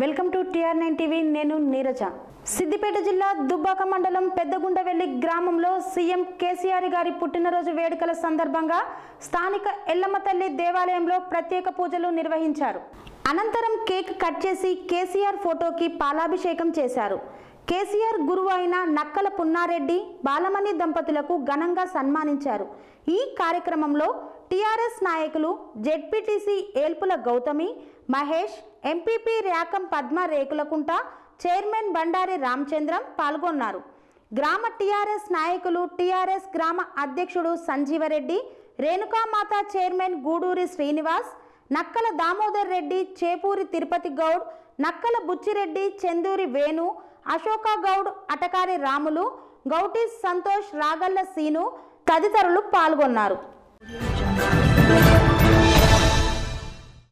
Welcome to TR nine TV నేను నీరజ. సిద్దిపేట జిల్లా దుబ్బాక మండలం పెద్దగుండవెల్లి గ్రామంలో సీఎం కేసీఆర్ గారి పుట్టినరోజు వేడుకల సందర్భంగా స్థానిక ఎల్లమ్మ తల్లి దేవాలయంలో ప్రత్యేక పూజలు నిర్వహించారు. అనంతరం కేక్ కట్ చేసి కేసీఆర్ ఫోటోకి పాలాభిషేకం చేశారు. కేసీఆర్ గురువు అయిన నక్కల పున్నారెడ్డి బాలమణి దంపతులకు ఘనంగా సన్మానించారు. ఈ కార్యక్రమంలో టీఆర్ఎస్ నాయకులు ZPTC Yelpula Gouthami Mahesh MPP Ryakam Padma Rekulakunta chairman Bandari Ramachandram పాల్గొన్నారు. గ్రామ టీఆర్ఎస్ నాయకులు టీఆర్ఎస్ గ్రామ అధ్యక్షుడు సంజీవరెడ్డి రేణుకామాత చైర్మన్ గూడూరి శ్రీనివాస్ నక్కల దామోదర్ రెడ్డి చేపూరి తిరుపతి గౌడ్ నక్కల బుచ్చిరెడ్డి చందూరి వేణు అశోక గౌడ్ అటకారి రాములు గౌటి సంతోష్ రాగల్ల సీను తదితరులు పాల్గొన్నారు. Thank you.